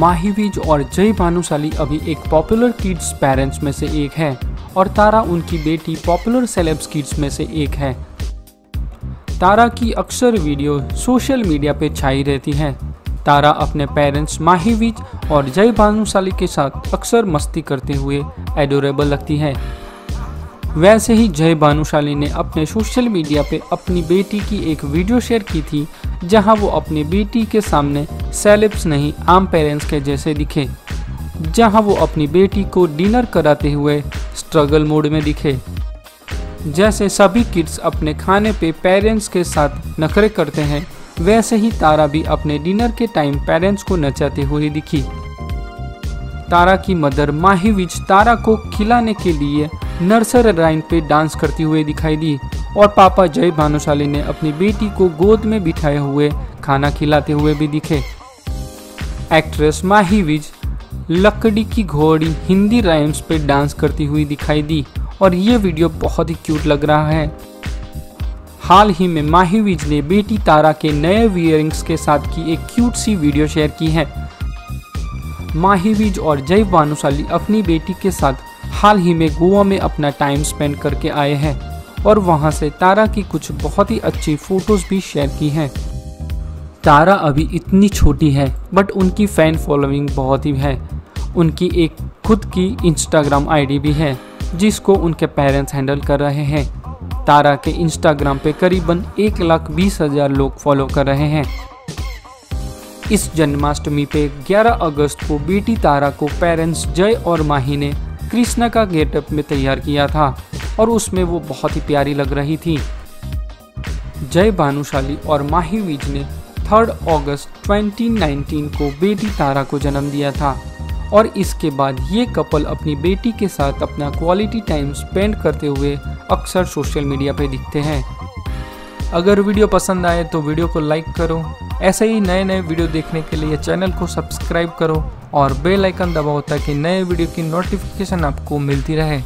माहिवीज और जय भानुशाली अभी एक पॉपुलर किड्स पेरेंट्स में से एक है और तारा उनकी बेटी पॉपुलर सेलेब्स किड्स में से एक है। तारा की अक्सर वीडियो सोशल मीडिया पे छाई रहती हैं। तारा अपने पेरेंट्स माहिवीज और जय भानुशाली के साथ अक्सर मस्ती करते हुए एडोरेबल लगती है। वैसे ही जय भानुशाली ने अपने सोशल मीडिया पे अपनी बेटी की एक वीडियो शेयर की थी, जहाँ वो अपनी बेटी के सामने सेलेब्स नहीं, आम पेरेंट्स के जैसे दिखे। जहाँ वो अपनी बेटी को डिनर कराते हुए स्ट्रगल मोड में दिखे। जैसे सभी किड्स अपने खाने पे पेरेंट्स के साथ नखरे करते हैं, वैसे ही तारा भी अपने डिनर के टाइम पेरेंट्स को नचाते हुए दिखी। तारा की मदर माहिविज तारा को खिलाने के लिए नर्सर राइन पे डांस करती हुए दिखाई दी और पापा जय भानुशाली ने अपनी बेटी को गोद में बिठाए हुए खाना खिलाते हुए भी दिखे। एक्ट्रेस माहिविज लकड़ी की घोड़ी हिंदी राइम्स पे डांस करती हुई दिखाई दी और ये वीडियो बहुत ही क्यूट लग रहा है। हाल ही में माहिविज ने बेटी तारा के नए वियरिंग्स के साथ की एक क्यूट सी वीडियो शेयर की है। माहिविज और जय भानुशाली अपनी बेटी के साथ हाल ही में गोवा में अपना टाइम स्पेंड करके आए हैं और वहाँ से तारा की कुछ बहुत ही अच्छी फ़ोटोज़ भी शेयर की हैं। तारा अभी इतनी छोटी है बट उनकी फ़ैन फॉलोइंग बहुत ही है। उनकी एक खुद की इंस्टाग्राम आईडी भी है, जिसको उनके पेरेंट्स हैंडल कर रहे हैं। तारा के इंस्टाग्राम पे करीबन एक लाख बीस हज़ार लोग फॉलो कर रहे हैं। इस जन्माष्टमी पे 11 अगस्त को बेटी तारा को पेरेंट्स जय और माही ने कृष्णा का गेटअप में तैयार किया था और उसमें वो बहुत ही प्यारी लग रही थी। जय भानुशाली और माही विज ने थर्ड अगस्त 2019 को बेटी तारा को जन्म दिया था और इसके बाद ये कपल अपनी बेटी के साथ अपना क्वालिटी टाइम स्पेंड करते हुए अक्सर सोशल मीडिया पे दिखते हैं। अगर वीडियो पसंद आए तो वीडियो को लाइक करो ऐसे ही नए नए वीडियो देखने के लिए चैनल को सब्सक्राइब करो और बेल आइकन दबाओ ताकि नए वीडियो की नोटिफिकेशन आपको मिलती रहे।